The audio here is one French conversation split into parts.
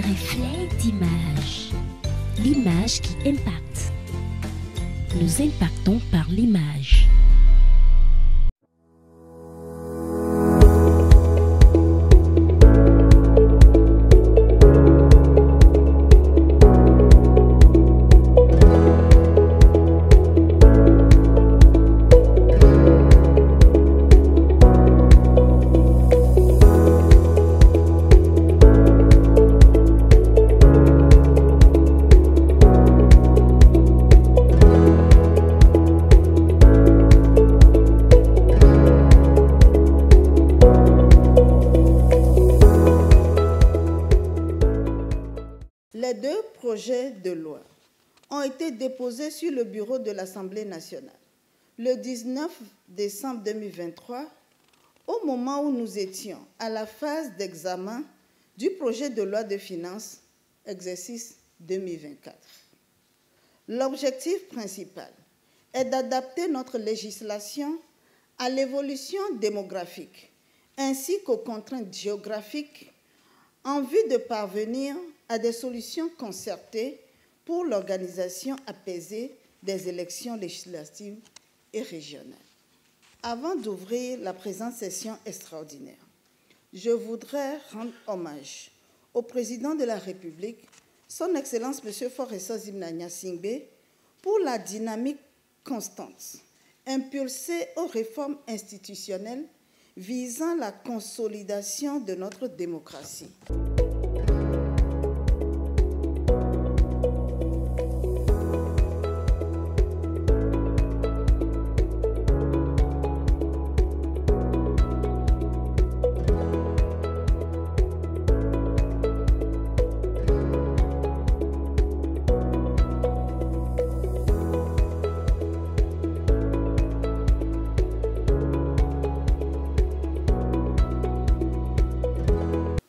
reflet d'image. L'image qui impacte. Nous impactons par l'image. Les deux projets de loi ont été déposés sur le bureau de l'Assemblée nationale le 19 décembre 2023, au moment où nous étions à la phase d'examen du projet de loi de finances exercice 2024. L'objectif principal est d'adapter notre législation à l'évolution démographique ainsi qu'aux contraintes géographiques en vue de parvenir à des solutions concertées pour l'organisation apaisée des élections législatives et régionales. Avant d'ouvrir la présente session extraordinaire, je voudrais rendre hommage au président de la République, son Excellence M. Foressa Zimnania Singbe, pour la dynamique constante impulsée aux réformes institutionnelles visant la consolidation de notre démocratie.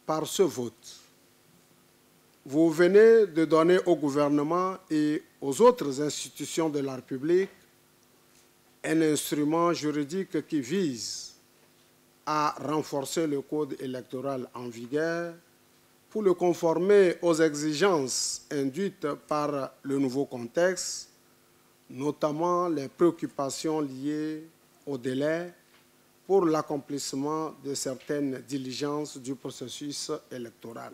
Par ce vote, vous venez de donner au gouvernement et aux autres institutions de la République un instrument juridique qui vise à renforcer le code électoral en vigueur pour le conformer aux exigences induites par le nouveau contexte, notamment les préoccupations liées au délai pour l'accomplissement de certaines diligences du processus électoral.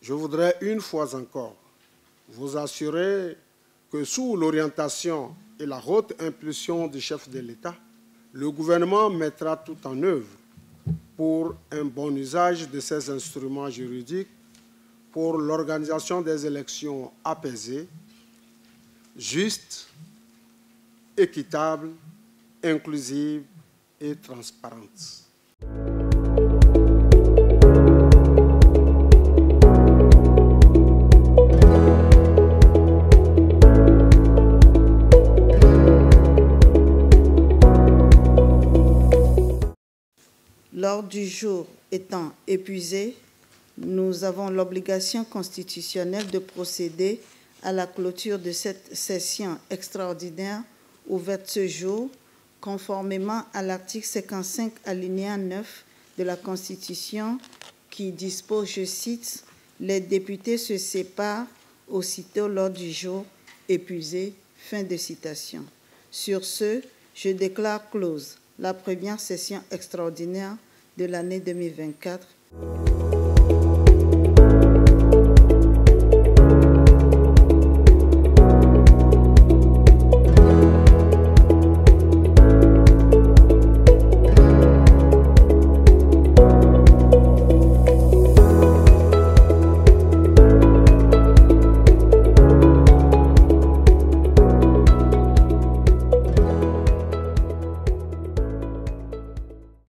Je voudrais une fois encore vous assurer que sous l'orientation et la haute impulsion du chef de l'État, le gouvernement mettra tout en œuvre pour un bon usage de ces instruments juridiques pour l'organisation des élections apaisées, justes, équitables, inclusives et transparentes. L'ordre du jour étant épuisé, nous avons l'obligation constitutionnelle de procéder à la clôture de cette session extraordinaire ouverte ce jour, conformément à l'article 55 alinéa 9 de la Constitution qui dispose, je cite, Les députés se séparent aussitôt l'ordre du jour épuisé. Fin de citation. Sur ce, je déclare close la première session extraordinaire de l'année 2024.